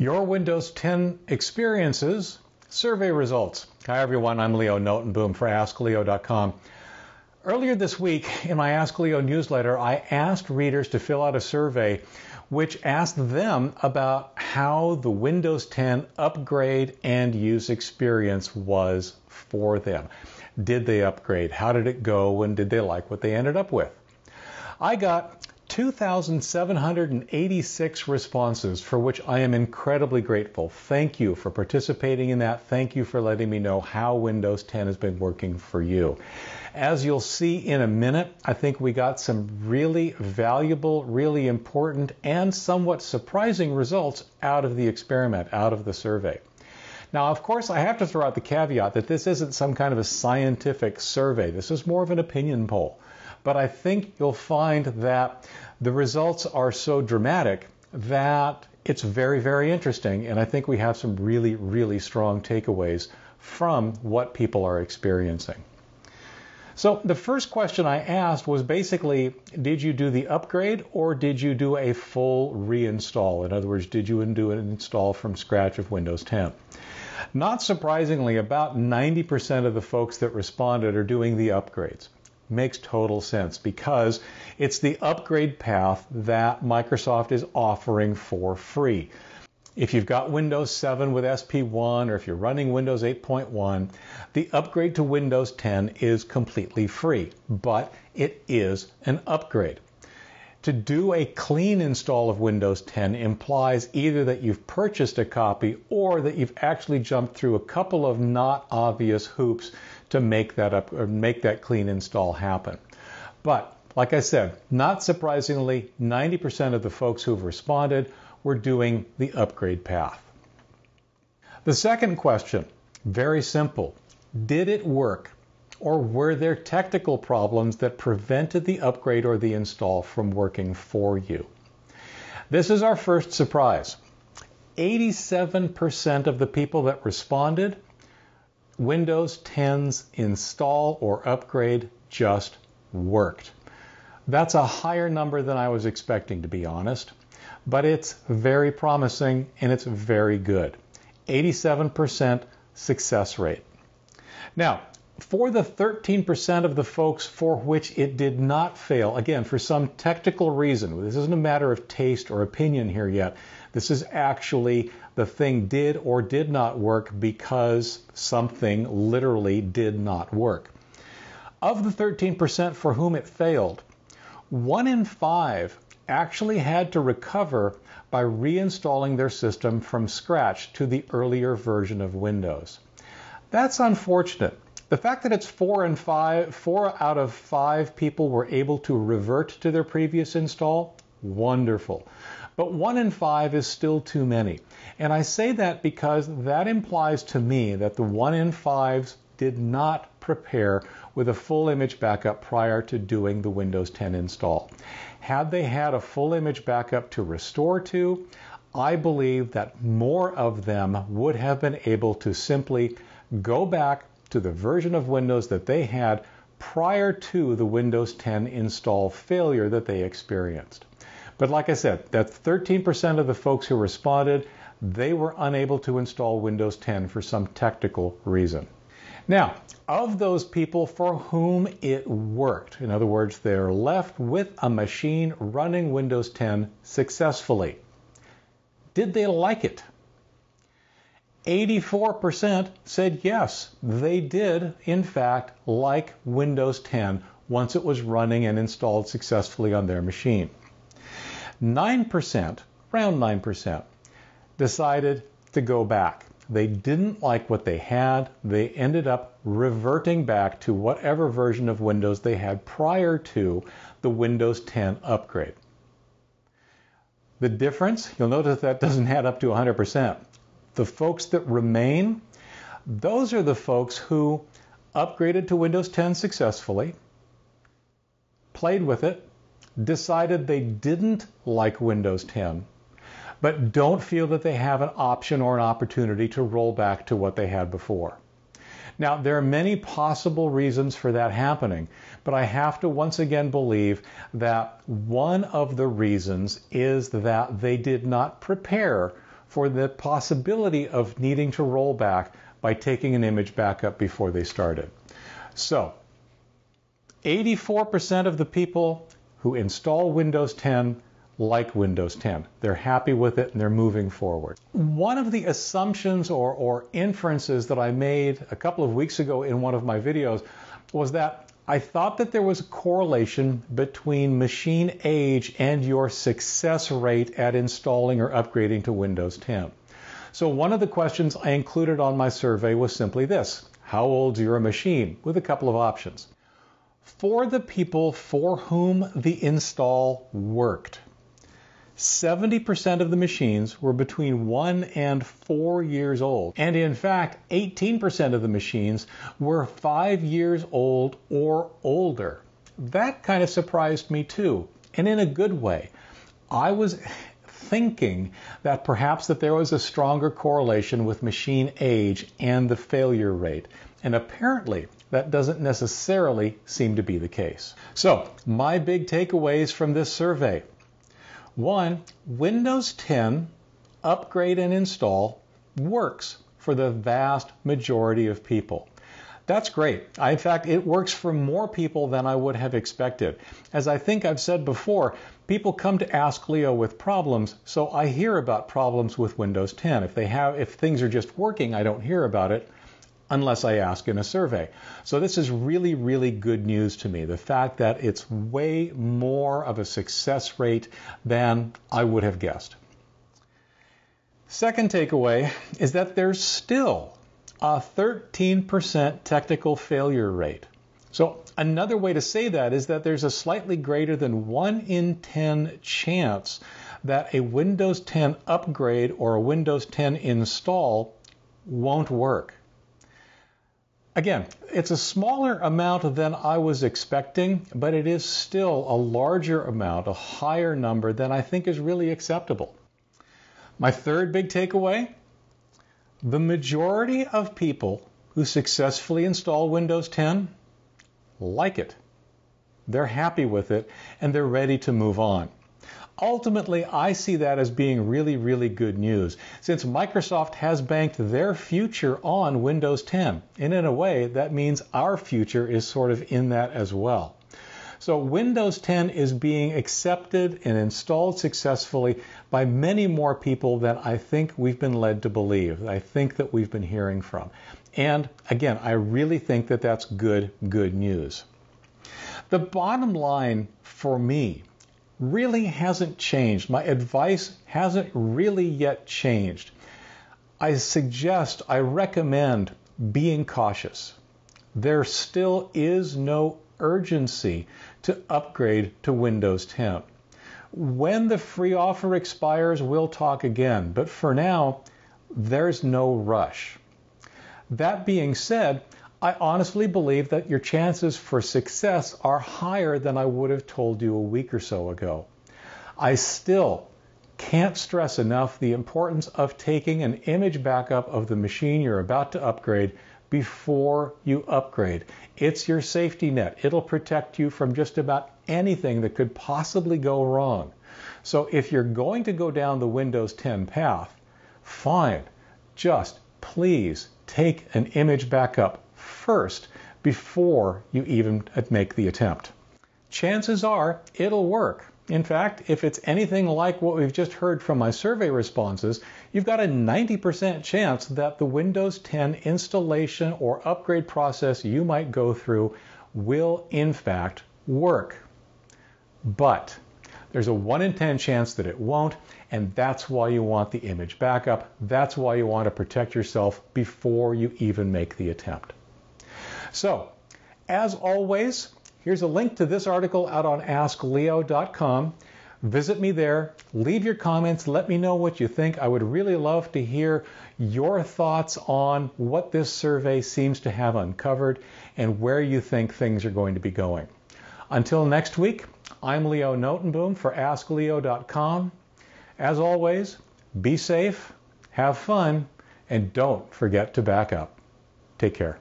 Your Windows 10 experiences survey results. Hi everyone, I'm Leo Notenboom for AskLeo.com. Earlier this week in my Ask Leo newsletter, I asked readers to fill out a survey which asked them about how the Windows 10 upgrade and use experience was for them. Did they upgrade? How did it go? And did they like what they ended up with? I got 2,786 responses, for which I am incredibly grateful. Thank you for participating in that. Thank you for letting me know how Windows 10 has been working for you. As you'll see in a minute, I think we got some really valuable, really important, and somewhat surprising results out of the experiment, out of the survey. Now, of course, I have to throw out the caveat that this isn't some kind of a scientific survey. This is more of an opinion poll but I think you'll find that the results are so dramatic that it's very, very interesting. And I think we have some really, really strong takeaways from what people are experiencing. So the first question I asked was basically, did you do the upgrade or did you do a full reinstall? In other words, did you do an install from scratch of Windows 10? Not surprisingly, about 90% of the folks that responded are doing the upgrades makes total sense because it's the upgrade path that Microsoft is offering for free. If you've got Windows 7 with SP1 or if you're running Windows 8.1, the upgrade to Windows 10 is completely free, but it is an upgrade. To do a clean install of Windows 10 implies either that you've purchased a copy or that you've actually jumped through a couple of not obvious hoops to make that up or make that clean install happen. But like I said, not surprisingly, 90% of the folks who've responded were doing the upgrade path. The second question, very simple. Did it work? Or were there technical problems that prevented the upgrade or the install from working for you? This is our first surprise. 87% of the people that responded Windows 10's install or upgrade just worked. That's a higher number than I was expecting, to be honest, but it's very promising and it's very good. 87% success rate. Now, for the 13% of the folks for which it did not fail, again, for some technical reason, this isn't a matter of taste or opinion here yet, this is actually the thing did or did not work because something literally did not work. Of the 13% for whom it failed, one in five actually had to recover by reinstalling their system from scratch to the earlier version of Windows. That's unfortunate. The fact that it's four and five, four out of five people were able to revert to their previous install, wonderful. But one in five is still too many. And I say that because that implies to me that the one in fives did not prepare with a full image backup prior to doing the Windows 10 install. Had they had a full image backup to restore to, I believe that more of them would have been able to simply go back to the version of Windows that they had prior to the Windows 10 install failure that they experienced. But like I said, that 13% of the folks who responded. They were unable to install Windows 10 for some technical reason. Now, of those people for whom it worked, in other words, they're left with a machine running Windows 10 successfully. Did they like it? 84% said yes, they did, in fact, like Windows 10 once it was running and installed successfully on their machine. 9%, around 9%, decided to go back. They didn't like what they had. They ended up reverting back to whatever version of Windows they had prior to the Windows 10 upgrade. The difference, you'll notice that doesn't add up to 100%. The folks that remain, those are the folks who upgraded to Windows 10 successfully, played with it, decided they didn't like Windows 10, but don't feel that they have an option or an opportunity to roll back to what they had before. Now, there are many possible reasons for that happening, but I have to once again believe that one of the reasons is that they did not prepare for the possibility of needing to roll back by taking an image backup before they started. So, 84% of the people who install Windows 10 like Windows 10. They're happy with it and they're moving forward. One of the assumptions or, or inferences that I made a couple of weeks ago in one of my videos was that I thought that there was a correlation between machine age and your success rate at installing or upgrading to Windows 10. So one of the questions I included on my survey was simply this. How old's your machine? With a couple of options. For the people for whom the install worked, 70% of the machines were between 1 and 4 years old. And in fact, 18% of the machines were 5 years old or older. That kind of surprised me too, and in a good way. I was thinking that perhaps that there was a stronger correlation with machine age and the failure rate. And apparently, that doesn't necessarily seem to be the case. So, my big takeaways from this survey. One, Windows 10 upgrade and install works for the vast majority of people. That's great. I, in fact, it works for more people than I would have expected. As I think I've said before, people come to Ask Leo with problems, so I hear about problems with Windows 10. If they have, if things are just working, I don't hear about it unless I ask in a survey. So this is really, really good news to me. The fact that it's way more of a success rate than I would have guessed. Second takeaway is that there's still a 13% technical failure rate. So another way to say that is that there's a slightly greater than 1 in 10 chance that a Windows 10 upgrade or a Windows 10 install won't work. Again, it's a smaller amount than I was expecting, but it is still a larger amount, a higher number than I think is really acceptable. My third big takeaway the majority of people who successfully install Windows 10 like it. They're happy with it and they're ready to move on. Ultimately, I see that as being really, really good news since Microsoft has banked their future on Windows 10. And in a way, that means our future is sort of in that as well. So Windows 10 is being accepted and installed successfully by many more people than I think we've been led to believe. I think that we've been hearing from. And again, I really think that that's good, good news. The bottom line for me really hasn't changed. My advice hasn't really yet changed. I suggest, I recommend being cautious. There still is no urgency to upgrade to Windows 10. When the free offer expires, we'll talk again, but for now, there's no rush. That being said, I honestly believe that your chances for success are higher than I would have told you a week or so ago. I still can't stress enough the importance of taking an image backup of the machine you're about to upgrade before you upgrade. It's your safety net. It'll protect you from just about anything that could possibly go wrong. So if you're going to go down the Windows 10 path, fine. Just please take an image backup first before you even make the attempt. Chances are it'll work. In fact, if it's anything like what we've just heard from my survey responses, you've got a 90% chance that the Windows 10 installation or upgrade process you might go through will in fact work. But there's a 1 in 10 chance that it won't, and that's why you want the image backup. That's why you want to protect yourself before you even make the attempt. So, as always, here's a link to this article out on AskLeo.com. Visit me there, leave your comments, let me know what you think. I would really love to hear your thoughts on what this survey seems to have uncovered and where you think things are going to be going. Until next week, I'm Leo Notenboom for AskLeo.com. As always, be safe, have fun, and don't forget to back up. Take care.